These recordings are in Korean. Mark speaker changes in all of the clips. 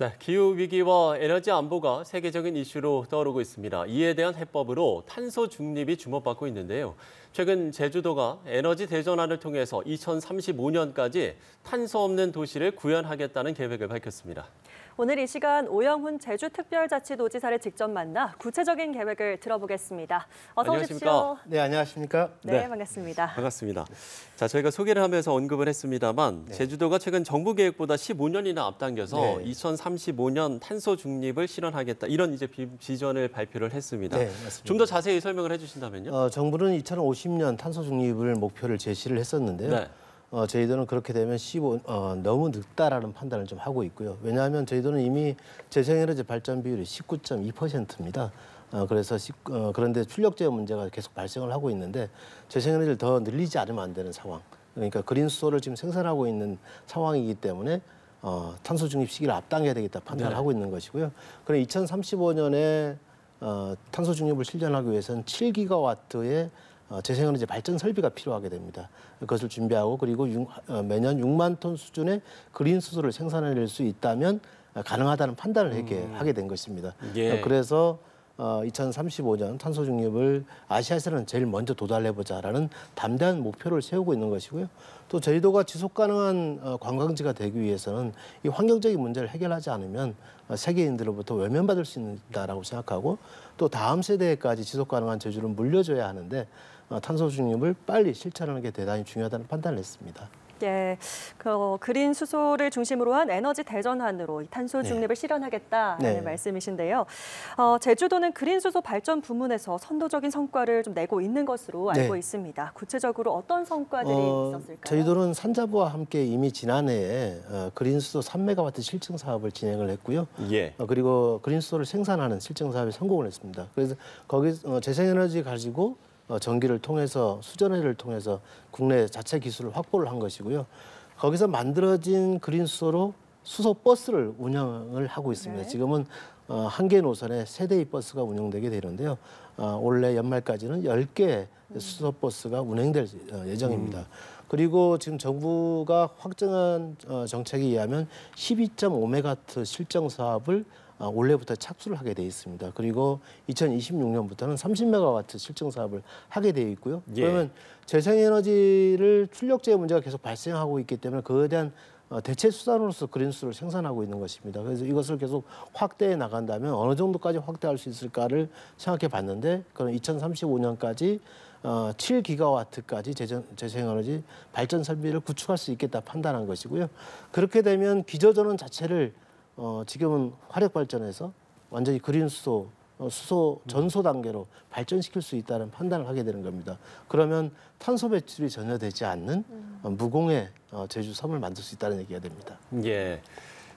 Speaker 1: 네, 기후 위기와 에너지 안보가 세계적인 이슈로 떠오르고 있습니다. 이에 대한 해법으로 탄소 중립이 주목받고 있는데요. 최근 제주도가 에너지 대전환을 통해서 2035년까지 탄소 없는 도시를 구현하겠다는 계획을 밝혔습니다.
Speaker 2: 오늘 이 시간 오영훈 제주특별자치도지사를 직접 만나 구체적인 계획을 들어보겠습니다. 어서
Speaker 1: 안녕하십니까?
Speaker 2: 오십시오.
Speaker 3: 네, 안녕하십니까?
Speaker 2: 네,
Speaker 1: 네.
Speaker 2: 반갑습니다.
Speaker 1: 반갑습니다. 자, 저희가 소개를 하면서 언급을 했습니다만 제주도가 최근 정부 계획보다 15년이나 앞당겨서
Speaker 3: 네.
Speaker 1: 2035년 탄소 중립을 실현하겠다 이런 이제 비, 비전을 발표를 했습니다.
Speaker 3: 네, 맞습니다.
Speaker 1: 좀 더 자세히 설명을 해주신다면요.
Speaker 3: 어, 정부는 2050년 탄소 중립을 목표를 제시를 했었는데요.
Speaker 1: 네.
Speaker 3: 어, 저희들은 그렇게 되면 15, 어, 너무 늦다라는 판단을 좀 하고 있고요. 왜냐하면 저희들은 이미 재생에너지 발전 비율이 19.2%입니다. 어, 그래서 시, 어, 그런데 출력제어 문제가 계속 발생을 하고 있는데 재생에너지를 더 늘리지 않으면 안 되는 상황. 그러니까 그린 수소를 지금 생산하고 있는 상황이기 때문에 어, 탄소 중립 시기를 앞당겨야 되겠다 판단을
Speaker 1: 네.
Speaker 3: 하고 있는 것이고요. 그럼 2035년에 어, 탄소 중립을 실현하기 위해서는 7기가와트의 어, 재생에너지 발전 설비가 필요하게 됩니다. 그것을 준비하고 그리고 육- 어, 매년 6만 톤 수준의 그린 수소를 생산해낼 수 있다면 어, 가능하다는 판단을 하게, 하게 된 것입니다.
Speaker 1: 예.
Speaker 3: 어, 그래서 어, 2035년 탄소 중립을 아시아에서는 제일 먼저 도달해보자라는 담대한 목표를 세우고 있는 것이고요. 또 저희도가 지속 가능한 어, 관광지가 되기 위해서는 이 환경적인 문제를 해결하지 않으면 어, 세계인들로부터 외면받을 수 있다라고 생각하고 또 다음 세대까지 지속 가능한 제주를 물려줘야 하는데 어, 탄소 중립을 빨리 실천하는 게 대단히 중요하다는 판단을 했습니다.
Speaker 2: 예, 그 어, 그린 수소를 중심으로 한 에너지 대전환으로 이 탄소 중립을 실현하겠다는
Speaker 3: 네.
Speaker 2: 말씀이신데요. 어, 제주도는 그린 수소 발전 부문에서 선도적인 성과를 좀 내고 있는 것으로 알고
Speaker 3: 네.
Speaker 2: 있습니다. 구체적으로 어떤 성과들이 있었을까요?
Speaker 3: 저희들은 산자부와 함께 이미 지난해에 어, 그린 수소 3메가와트 실증 사업을 진행을 했고요.
Speaker 1: 예.
Speaker 3: 어, 그리고 그린 수소를 생산하는 실증 사업에 성공을 했습니다. 그래서 거기 어, 재생에너지 가지고 어, 전기를 통해서 수전해를 통해서 국내 자체 기술을 확보를 한 것이고요. 거기서 만들어진 그린 수소로 수소 버스를 운영을 하고 있습니다.
Speaker 2: 네.
Speaker 3: 지금은 어, 한개 노선에 세 대의 버스가 운영되게 되는데요. 어, 올해 연말까지는 열개 수소 버스가 운행될 어, 예정입니다. 그리고 지금 정부가 확정한 어, 정책에 의하면 12.5메가와트 실정 사업을 어, 올해부터 착수를 하게 돼 있습니다. 그리고 2026년부터는 30메가와트 실증 사업을 하게 되어 있고요.
Speaker 1: 예.
Speaker 3: 그러면 재생에너지를 출력제 문제가 계속 발생하고 있기 때문에 그에 대한 어, 대체 수단으로서 그린수를 생산하고 있는 것입니다. 그래서 이것을 계속 확대해 나간다면 어느 정도까지 확대할 수 있을까를 생각해 봤는데 그럼 2035년까지 어, 7기가와트까지 재전, 재생에너지 발전 설비를 구축할 수 있겠다 판단한 것이고요. 그렇게 되면 기저전원 자체를 어, 지금은 화력 발전에서 완전히 그린 수소, 어, 수소 전소 단계로 발전시킬 수 있다는 판단을 하게 되는 겁니다. 그러면 탄소 배출이 전혀 되지 않는 어, 무공해 어, 제주 섬을 만들 수 있다는 얘기가 됩니다.
Speaker 1: 예.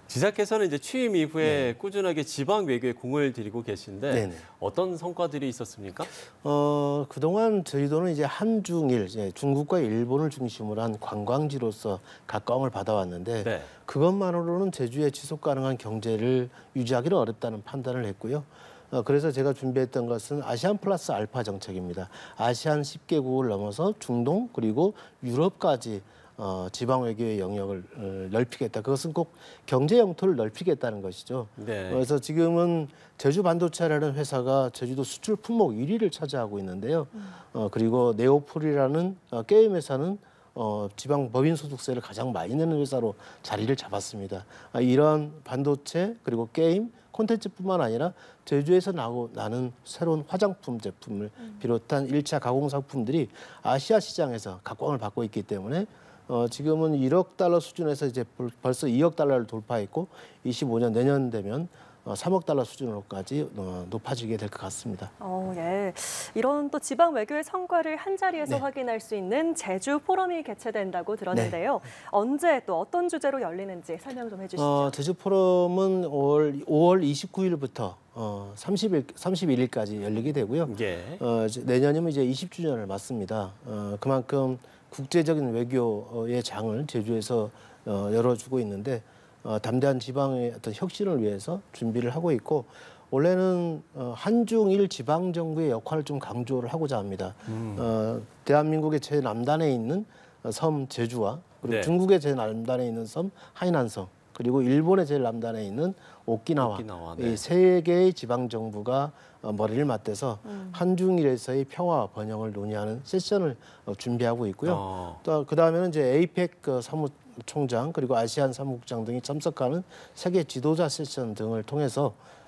Speaker 1: 지사께서는 이제 취임 이후에 꾸준하게 지방 외교에 공을 들이고 계신데
Speaker 3: 네네.
Speaker 1: 어떤 성과들이 있었습니까?
Speaker 3: 어, 그동안 저희도는 이제 한중일, 이제 중국과 일본을 중심으로 한 관광지로서 각광을 받아왔는데
Speaker 1: 네.
Speaker 3: 그것만으로는 제주의 지속 가능한 경제를 유지하기는 어렵다는 판단을 했고요. 어, 그래서 제가 준비했던 것은 아시안 플러스 알파 정책입니다. 아시안 10개국을 넘어서 중동 그리고 유럽까지 어, 지방 외교의 영역을 어, 넓히겠다. 그것은 꼭 경제 영토를 넓히겠다는 것이죠.
Speaker 1: 네.
Speaker 3: 그래서 지금은 제주 반도체라는 회사가 제주도 수출 품목 1위를 차지하고 있는데요. 어, 그리고 네오폴이라는 어, 게임 회사는 어, 지방 법인 소득세를 가장 많이 내는 회사로 자리를 잡았습니다. 아, 이런 반도체 그리고 게임 콘텐츠뿐만 아니라 제주에서 나고 나는 새로운 화장품 제품을 비롯한 일차 가공 상품들이 아시아 시장에서 각광을 받고 있기 때문에 어, 지금은 1억 달러 수준에서 이제 벌- 벌써 2억 달러를 돌파했고 25년 내년 되면 어, 3억 달러 수준으로까지 어, 높아지게 될 것 같습니다.
Speaker 2: 어, 예. 이런 또 지방 외교의 성과를 한 자리에서
Speaker 3: 네.
Speaker 2: 확인할 수 있는 제주 포럼이 개최된다고 들었는데요. 언제 또 어떤 주제로 열리는지 설명 좀 해주시죠.
Speaker 3: 어, 제주 포럼은 5월, 5월 29일부터 어, 30일, 31일까지 열리게 되고요.
Speaker 1: 예.
Speaker 3: 어, 내년이면 이제 20주년을 맞습니다. 어, 그만큼 국제적인 외교의 장을 제주에서 어, 열어주고 있는데 어, 담대한 지방의 어떤 혁신을 위해서 준비를 하고 있고 원래는 어, 한중일 지방 정부의 역할을 좀 강조를 하고자 합니다. 어, 대한민국의 제 남단에 있는 어, 섬 제주와 그리고
Speaker 1: 네.
Speaker 3: 중국의 제 남단에 있는 섬 하이난성 그리고 일본의 제일 남단에 있는 오키나와,
Speaker 1: 오키나와, 네.
Speaker 3: 이세 개의 지방 정부가 어, 머리를 맞대서 한중일에서의 평화 번영을 논의하는 세션을 어, 준비하고 있고요.
Speaker 1: 어.
Speaker 3: 또 그 다음에는 이제 에이펙 그 사무 총장 그리고 아시안 사무국장 등이 참석하는 세계 지도자 세션 등을 통해서 어,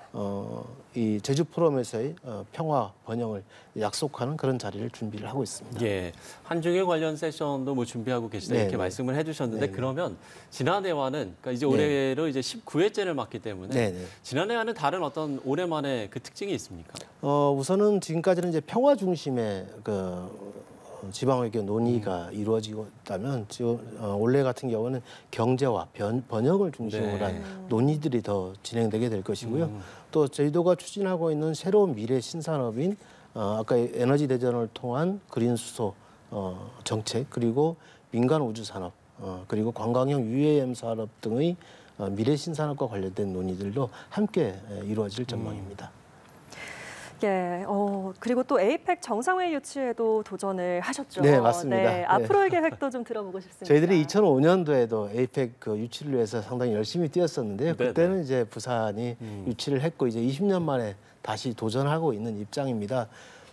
Speaker 3: 이 제주 포럼에서의 어, 평화 번영을 약속하는 그런 자리를 준비를 하고 있습니다.
Speaker 1: 예, 한중일 관련 세션도 뭐 준비하고 계시다
Speaker 3: 네,
Speaker 1: 이렇게
Speaker 3: 네.
Speaker 1: 말씀을 해주셨는데
Speaker 3: 네, 네.
Speaker 1: 그러면 지난해와는 그러니까 이제
Speaker 3: 네.
Speaker 1: 올해로 이제 19회째를 맞기 때문에
Speaker 3: 네, 네.
Speaker 1: 지난해와는 다른 어떤 올해만의 그 특징이 있습니까?
Speaker 3: 어, 우선은 지금까지는 이제 평화 중심의 그 어, 지방외교 논의가 이루어지고 있다면 지금 어, 올해 같은 경우는 경제와 변, 번영을 중심으로
Speaker 1: 네.
Speaker 3: 한 논의들이 더 진행되게 될 것이고요. 또 저희도가 추진하고 있는 새로운 미래 신산업인 어, 아까 에너지 대전을 통한 그린 수소 어, 정책 그리고 민간 우주 산업 어, 그리고 관광형 UAM 산업 등의 어, 미래 신산업과 관련된 논의들도 함께 에, 이루어질 전망입니다.
Speaker 2: 예, 어, 그리고 또 에이펙 정상회의 유치에도 도전을 하셨죠.
Speaker 3: 네, 맞습니다.
Speaker 2: 네,
Speaker 3: 네.
Speaker 2: 앞으로의 계획도 좀 들어보고 싶습니다.
Speaker 3: 저희들이 2005년도에도 에이펙 그 유치를 위해서 상당히 열심히 뛰었었는데요.
Speaker 1: 네네.
Speaker 3: 그때는 이제 부산이 유치를 했고 이제 20년 만에 다시 도전하고 있는 입장입니다.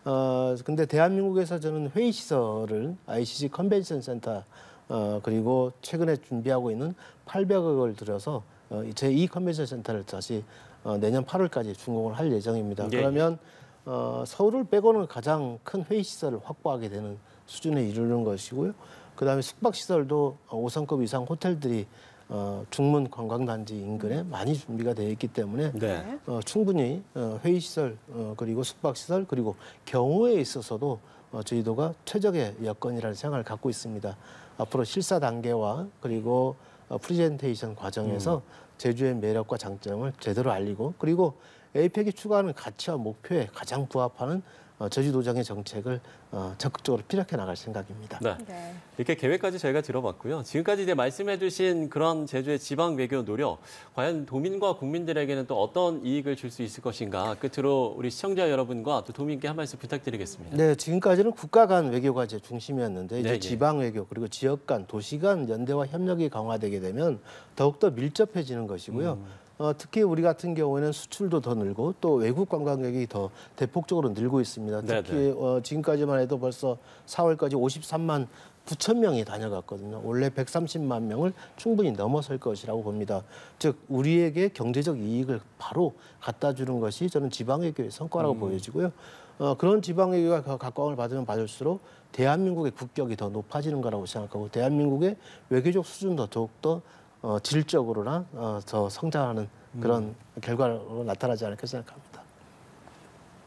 Speaker 3: 어 근데 대한민국에서 저는 회의 시설을 ICC 컨벤션 센터 어 그리고 최근에 준비하고 있는 800억을 들여서 어, 제2 컨벤션 센터를 다시 어, 내년 8월까지 준공을 할 예정입니다.
Speaker 1: 예.
Speaker 3: 그러면 어, 서울을 빼고는 가장 큰 회의 시설을 확보하게 되는 수준에 이르는 것이고요. 그다음에 숙박 시설도 5성급 이상 호텔들이 어, 중문 관광단지 인근에 많이 준비가 되어 있기 때문에
Speaker 1: 네.
Speaker 3: 어, 충분히 어, 회의 시설 어, 그리고 숙박 시설 그리고 경호에 있어서도 어, 저희도가 최적의 여건이라는 생각을 갖고 있습니다. 앞으로 실사 단계와 그리고 어, 프리젠테이션 과정에서 제주의 매력과 장점을 제대로 알리고 그리고 에이펙이 추구하는 가치와 목표에 가장 부합하는 어, 제주도정의 정책을 어, 적극적으로 피력해 나갈 생각입니다.
Speaker 1: 네.
Speaker 2: 네.
Speaker 1: 이렇게 계획까지 저희가 들어봤고요. 지금까지 이제 말씀해주신 그런 제주의 지방 외교 노력, 과연 도민과 국민들에게는 또 어떤 이익을 줄 수 있을 것인가? 끝으로 우리 시청자 여러분과 또 도민께 한 말씀 부탁드리겠습니다.
Speaker 3: 네, 지금까지는 국가 간 외교가 이제 중심이었는데 이제
Speaker 1: 네, 예.
Speaker 3: 지방 외교 그리고 지역 간, 도시 간 연대와 협력이 강화되게 되면 더욱더 밀접해지는 것이고요.
Speaker 1: 음.
Speaker 3: 어, 특히 우리 같은 경우에는 수출도 더 늘고 또 외국 관광객이 더 대폭적으로 늘고 있습니다.
Speaker 1: 네,
Speaker 3: 특히 어, 지금까지만 해도 벌써 4월까지 53만 9천 명이 다녀갔거든요. 원래 130만 명을 충분히 넘어설 것이라고 봅니다. 즉 우리에게 경제적 이익을 바로 갖다 주는 것이 저는 지방외교의 성과라고 보여지고요. 어, 그런 지방외교가 가- 각광을 받으면 받을수록 대한민국의 국격이 더 높아지는 거라고 생각하고 대한민국의 외교적 수준도 더욱더 어, 질적으로나 어, 더 성장하는 그런 결과로 나타나지 않을까 생각합니다.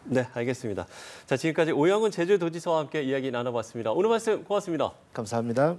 Speaker 1: 네, 알겠습니다. 자, 지금까지 오영훈 제주도지사와 함께 이야기 나눠봤습니다. 오늘 말씀 고맙습니다.
Speaker 3: 감사합니다.